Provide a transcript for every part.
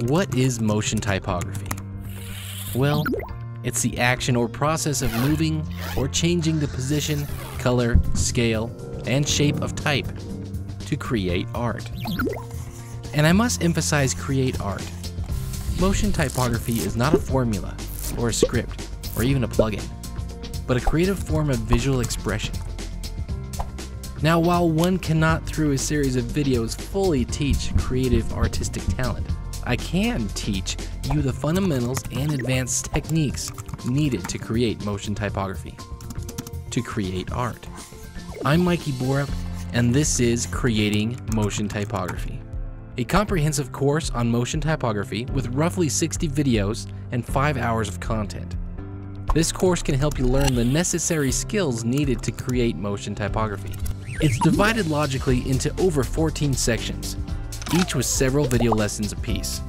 What is motion typography? Well, it's the action or process of moving or changing the position, color, scale, and shape of type to create art. And I must emphasize create art. Motion typography is not a formula, or a script, or even a plugin, but a creative form of visual expression. Now, while one cannot through a series of videos fully teach creative artistic talent, I can teach you the fundamentals and advanced techniques needed to create motion typography, to create art. I'm Mikey Borup, and this is Creating Motion Typography, a comprehensive course on motion typography with roughly 60 videos and 5 hours of content. This course can help you learn the necessary skills needed to create motion typography. It's divided logically into over 14 sections, each with several video lessons apiece.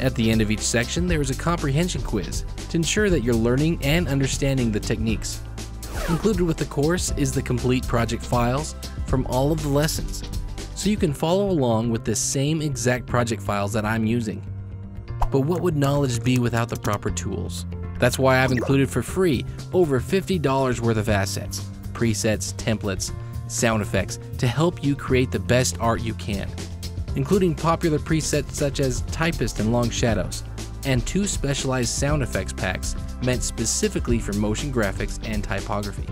At the end of each section, there is a comprehension quiz to ensure that you're learning and understanding the techniques. Included with the course is the complete project files from all of the lessons, so you can follow along with the same exact project files that I'm using. But what would knowledge be without the proper tools? That's why I've included for free over $50 worth of assets, presets, templates, sound effects to help you create the best art you can including popular presets such as Typist and Long Shadows, and two specialized sound effects packs meant specifically for motion graphics and typography.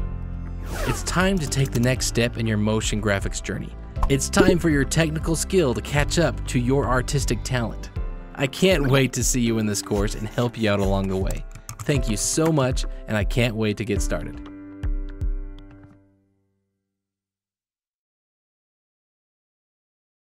It's time to take the next step in your motion graphics journey. It's time for your technical skill to catch up to your artistic talent. I can't wait to see you in this course and help you out along the way. Thank you so much, and I can't wait to get started.